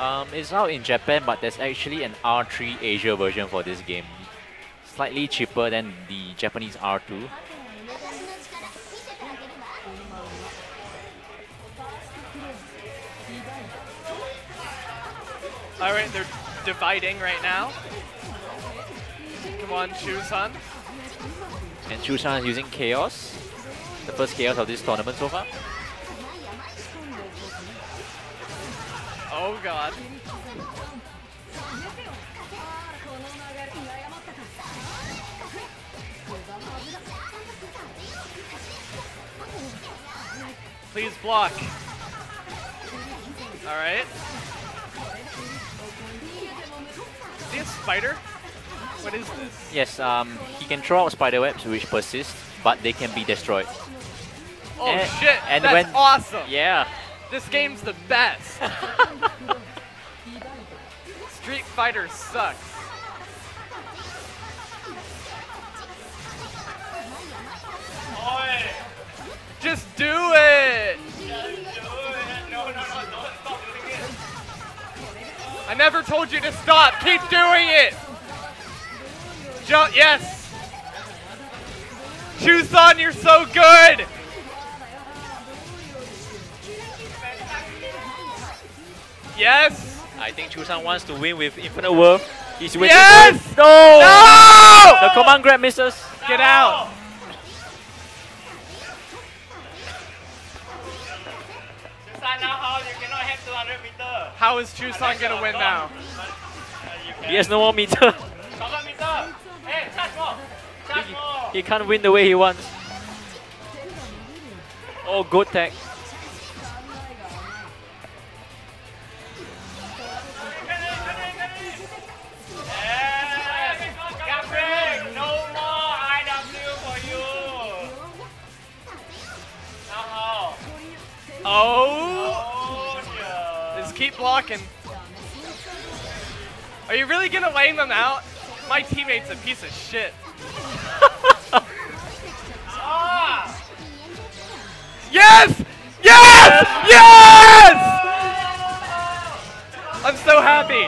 Um, it's out in Japan, but there's actually an R3 Asia version for this game. Slightly cheaper than the Japanese R2. All right, they're dividing right now. Come on, Chusan. And Chusan is using Chaos. The first Chaos of this tournament so far. Oh god. Please block. All right. Is he a spider? What is this? Yes, um, he can throw out spider webs which persist, but they can be destroyed. Oh And- shit! and That's when- awesome. Yeah. This game's the best. Street Fighter sucks. Just do it! I never told you to stop. Keep doing it. Jo yes. Chusan, you're so good. Yes. I think Chusan wants to win with Infinite Worth. He's waiting Yes! for it. No! No! The command grab misses. Get out. How is Chusan gonna win now? He has no more meter. he can't win the way he wants. Oh, good tag. Blocking. Are you really gonna lay them out? My teammate's a piece of shit. Yes! Yes! Yes! I'm so happy.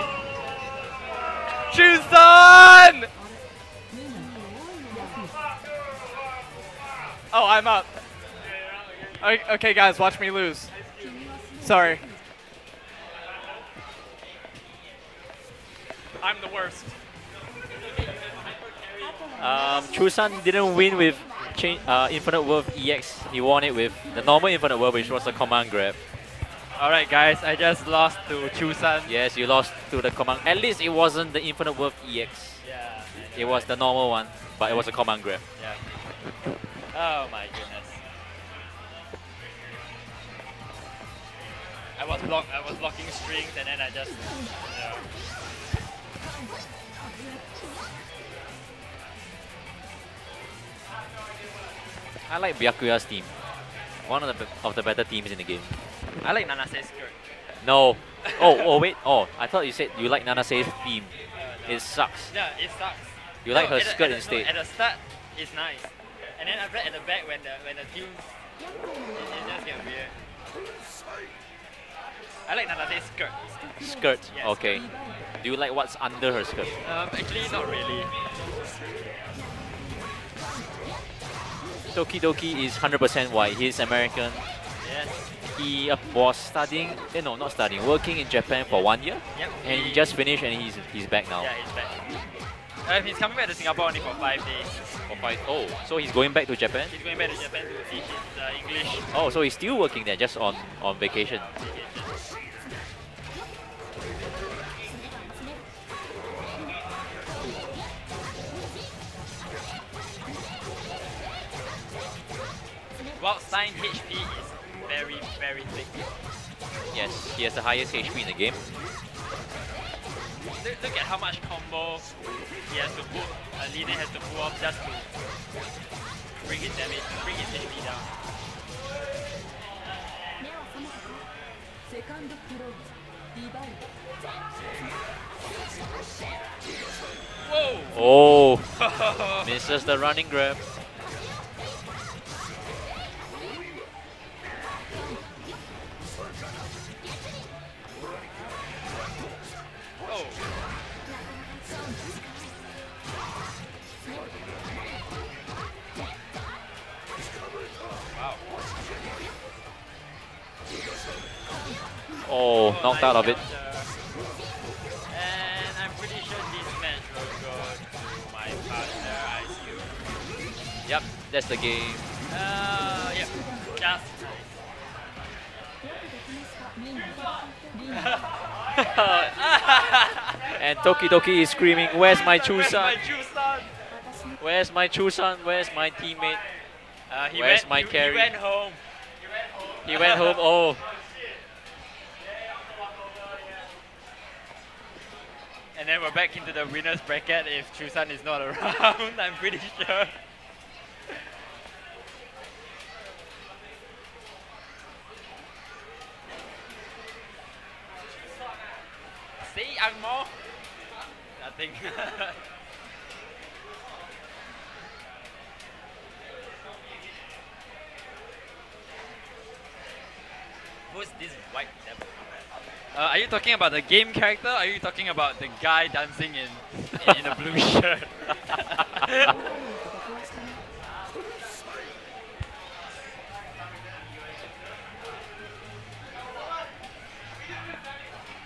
Chusan! Oh, I'm up. Okay, guys, watch me lose. Sorry. I'm the worst. Um, Chusan didn't win with uh, Infinite Worth EX. He won it with the normal Infinite Worth, which was a command grab. Alright guys, I just lost to Chusan. Yes, you lost to the command. At least it wasn't the Infinite Worth EX. Yeah. It was the normal one, but it was a command grab. Yeah. Oh my goodness. I was block I was blocking strings and then I just you know, I like Byakuya's team. One of the of the better teams in the game. I like Nanase's skirt. No. Oh, oh wait. Oh, I thought you said you like Nanase's theme. It sucks. Yeah, it sucks. You like her at the- skirt at the, instead. No, at the start, it's nice. And then after at the back, when the when the tunes, it, it just get weird. I like Nanase's skirt. Skirt. Yes. Okay. Do you like what's under her skirt? Um, actually, not really. Tokidoki is 100% white. He's American. Yes. He uh, was studying, eh, no, not studying, working in Japan for one year. Yep. And he just finished and he's he's back now. Yeah, he's back. Uh, he's coming back to Singapore only for five days. For five, oh, so he's going back to Japan? He's going back to Japan to teach his uh, English. Oh, so he's still working there, just on, on vacation. Waldstein HP is very, very thick. Yes, he has the highest HP in the game. Look, look at how much combo he has to pull, uh, Linne has to pull off just to bring his damage, bring his HP down. Whoa! Oh, misses the running grab. Knocked out of it. And I'm pretty sure this match will go to my partner, I assume. Yep, that's the game. Uh, yep. Just And Toki Toki is screaming, Where's my Where's my Chusan? Where's my Chusan? Where's my teammate? Uh, he Where's went, my carry? He went home. He went home. Oh, And then we're back into the winner's bracket if Chusan is not around, I'm pretty sure. See, Angmo? Nothing. Who's this white devil? Uh, are you talking about the game character? Or are you talking about the guy dancing in in, a blue shirt?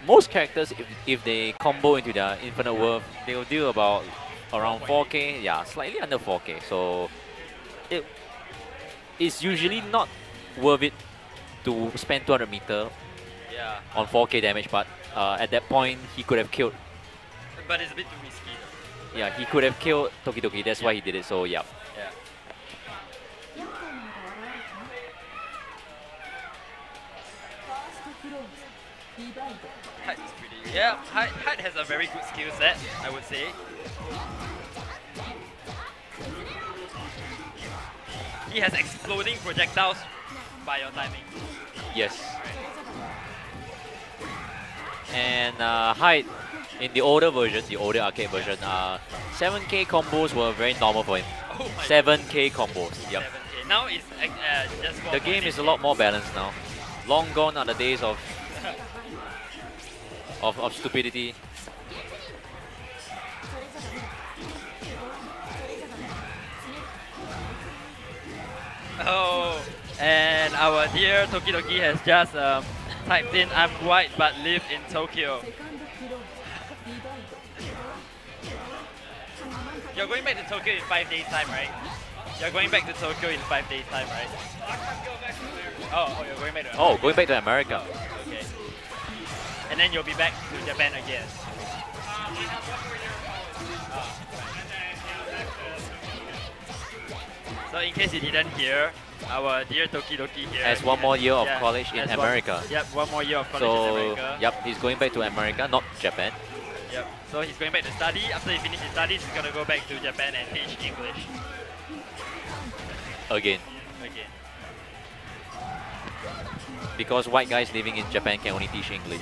most characters, if, if they combo into their infinite Worth, they will deal about around 4k. Yeah, slightly under 4k. So it is usually not worth it to spend 200 meter yeah, on 4k damage. But uh, at that point, he could have killed. but it's a bit too risky. Though. Yeah, he could have killed Tokidoki. That's why he did it. So yeah. Yeah. Hyde is pretty. Yeah, Hyde, Hyde has a very good skill set, I would say. He has exploding projectiles by your timing. Yes. And uh, Hyde, in the older version, the older arcade version, uh, 7k combos were very normal for him. Oh 7k combos. Yep. 7K. Now it's uh, just The game is a lot more balanced now. Long gone are the days of of, of stupidity. Oh, and our dear Tokidoki has just um, typed in I'm white but live in Tokyo. You're going back to Tokyo in five days time, right? You're going back to Tokyo in five days time, right? Oh, oh you're going back to Oh, going back to America. Okay. And then you'll be back to Japan again. So in case you didn't hear, our dear Tokidoki here Has one more year of yeah, college in has one- America. yep, one more year of college in So, America. yep, he's going back to America, not Japan. Yep. So he's going back to study. After he finishes studies, he's gonna go back to Japan and teach English Again. again. Because white guys living in Japan can only teach English.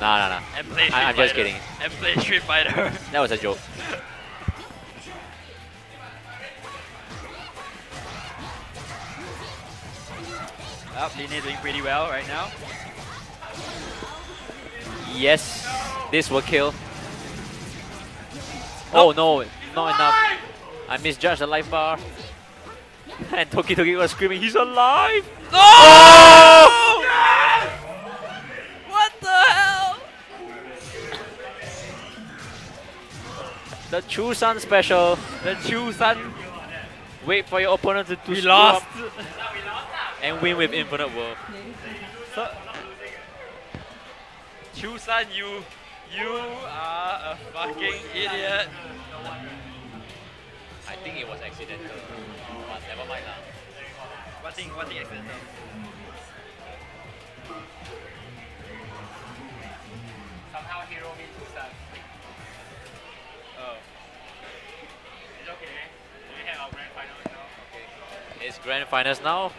Nah, nah, nah. And play Street I- I'm just kidding. And play Street Fighter. That was a joke. Well, Linne doing pretty well right now. Yes, this will kill. Oh no, not enough. I misjudged the life bar. And Tokidoki was screaming, he's alive! Oh! What the hell? The Chusan special. The Chusan, Wait for your opponent to, to we screw lost. And win with Infinite Worth. So, Chusan, you, you are a fucking idiot. I think it was accidental. But never mind lah. What thing? What thing accidental? Somehow hero me Chusan. Grand finals now.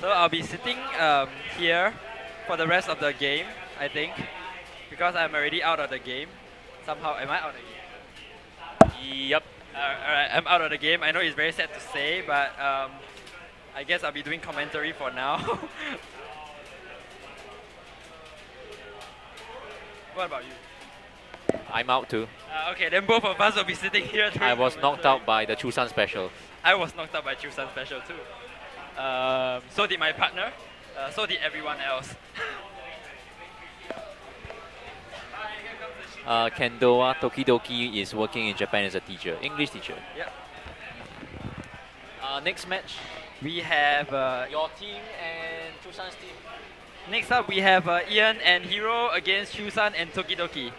So I'll be sitting um, here for the rest of the game, I think, because I'm already out of the game. Somehow, am I out of the game? Yep. Uh, Alright, I'm out of the game. I know it's very sad to say, but um, I guess I'll be doing commentary for now. what about you? I'm out too. Uh, okay, then both of us will be sitting here. I was knocked out by the Chusan special. I was knocked out by Chusan Special too. Um, so did my partner. Uh, so did everyone else. Uh, Kendoa Tokidoki is working in Japan as a teacher, English teacher. Yep. Uh, next match, We have uh, your team and Chusan's team. next up we have uh, Ian and Hero against Chusan and Tokidoki.